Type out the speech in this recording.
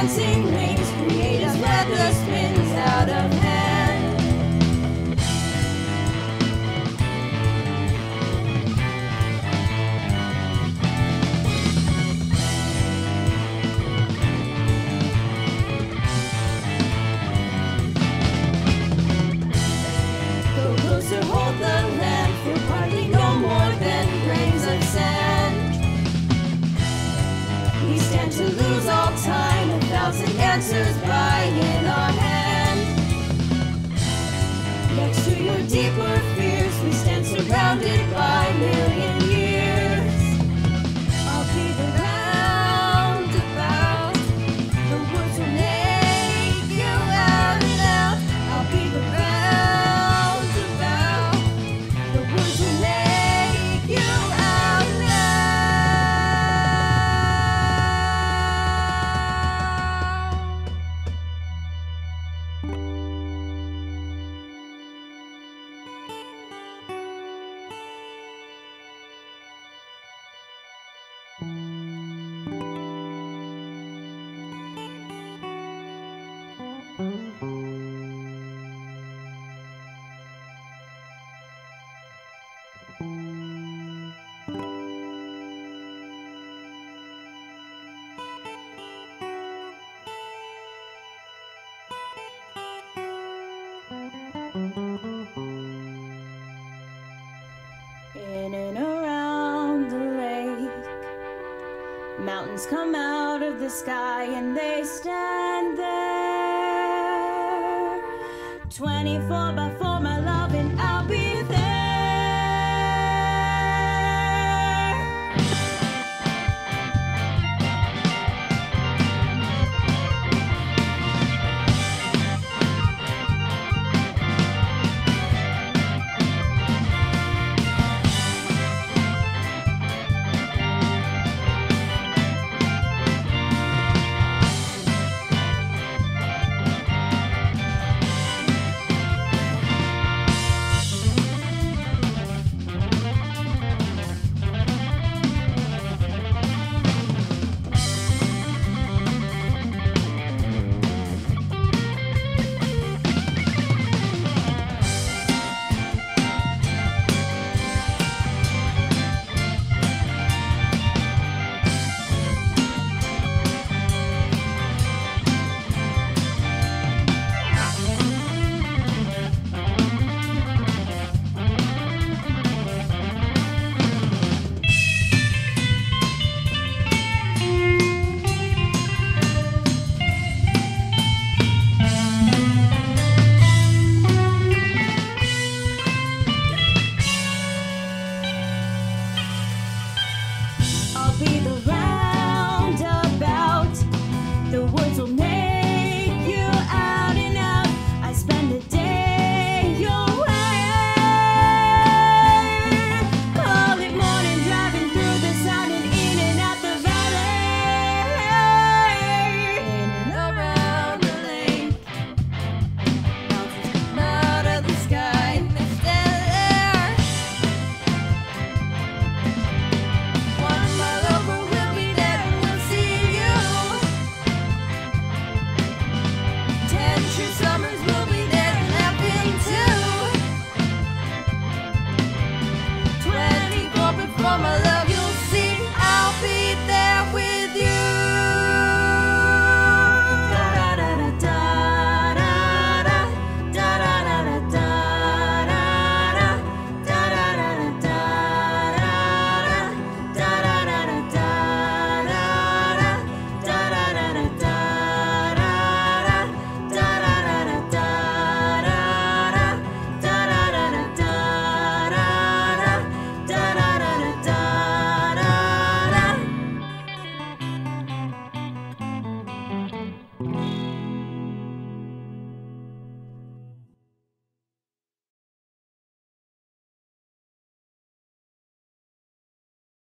dancing. Next to your deeper fears, we stand surrounded come out of the sky and they stand there. 24 by 4, my love, and I.